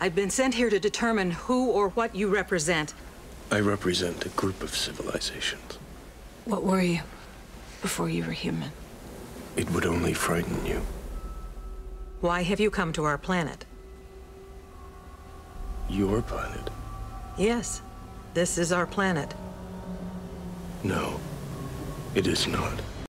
I've been sent here to determine who or what you represent. I represent a group of civilizations. What were you before you were human? It would only frighten you. Why have you come to our planet? Your planet? Yes, this is our planet. No, it is not.